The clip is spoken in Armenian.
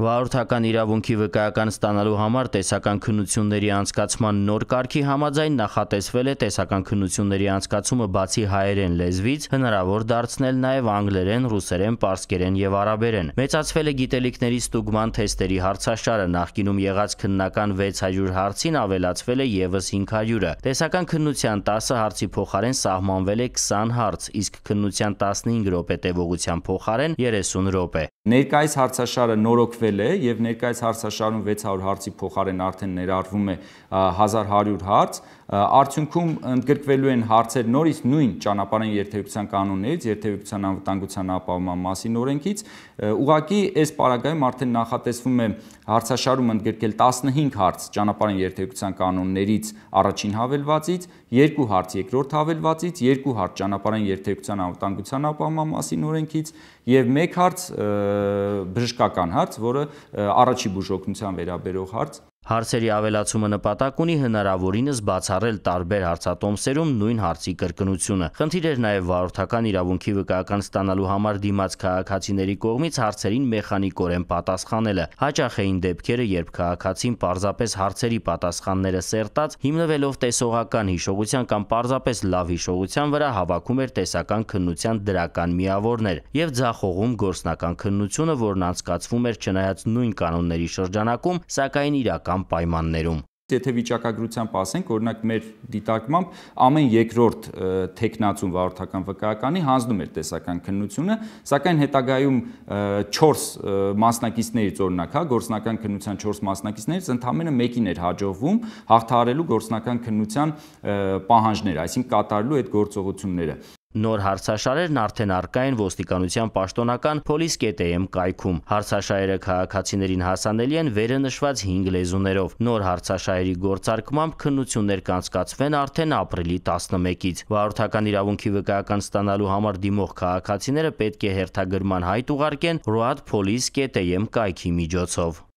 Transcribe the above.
Վարորդական իրավունքի վկայական ստանալու համար տեսական քննությունների անցկացման նոր կարգի համաձայն նախատեսվել է տեսական քննությունների անցկացումը բացի հայերեն լեզվից հնարավոր դարձնել նաև անգլերեն, ռուսերեն, պարսկերեն եւ արաբերեն։ Մեծացվել է գիտելիքների ստուգման թեստերի հարցաշարը, նախկինում եղած քննական 600 հարցին ավելացվել է եւս 500-ը։ Տեսական քննության 10 հարցի փոխարեն սահմանվել է 20 հարց, իսկ քննության 15 րոպե տևողության փոխարեն 30 րոպե։ Ներկայիս հարցաշարը նորոգվել է եւ ներկայիս հարցաշարում 600 հարցի փոխարեն արդեն ներառվում է 1100 հարց, արդյունքում ընդգրկվելու են հարցեր նորից նույն ճանապարհային երթևեկության կանոններից, երթևեկության անվտանգության ապահովման մասին օրենքից, ուղղակի այս պարագայում արդեն նախատեսվում է հարցաշարում ընդգրկել 15 հարց ճանապարհային երթևեկության կանոններից առաջին հավելվածից, 2 հարց երկրորդ հավելվածից, 2 հարց ճանապարհային երթևեկության անվտանգության ապահովման մասին օրենքից եւ 1 հարց բժշկական հարց, որը առաջի բուժօգնության վերաբերող հարց Հարցերի ավելացումը նպատակ ունի հնարավորինս բացառել տարբեր հարցատոմսերում նույն հարցի կրկնությունը։ Խնդիր էր նաև վարորդական իրավունքի վկայական ստանալու համար դիմաց քաղաքացիների կողմից հարցերին մեխանիկորեն պատասխանելը։ Հաճախ էին դեպքերը, երբ քաղաքացին պարզապես հարցերի պատասխանները սերտած, հիմնվելով տեսողական հիշողության կամ պարզապես լավ հիշողության վրա հավաքում էր տեսական քննության դրական միավորներ եւ ձախողում գործնական քննությունը, որն անցկացվում էր չնայած նույն կանոնների շրջանակում, սակայն իրական քաղաքական պայմաններում եթե վիճակագրությամբ ասենք, օրինակ մեր դիտարկմամբ ամեն երկրորդ տեխնացուն վարորդական վկայականի հանձնում էր տեսական քննությունը, սակայն հետագայում 4 մասնակիցներից օրինակ, հա, գործնական քննության 4 մասնակիցներից ընդամենը մեկին էր հաջողվում հաղթահարելու գործնական քննության պահանջները, այսինքն կատարելու այդ գործողությունները։ Նոր հարցաշարերն արդեն առկա են ոստիկանության պաշտոնական police.am կայքում։ Հարցաշայերը քաղաքացիներին հասանելի են վերը նշված 5 լեզուներով։ Նոր հարցաշայերի գործարկմամբ քննություններ կանցկացվեն արդեն ապրիլի 11-ից։ Վարորդական իրավունքի վկայական ստանալու համար դիմող քաղաքացիները պետք է հերթագրման հայտ ուղարկեն roadpolice.am կայքի միջոցով։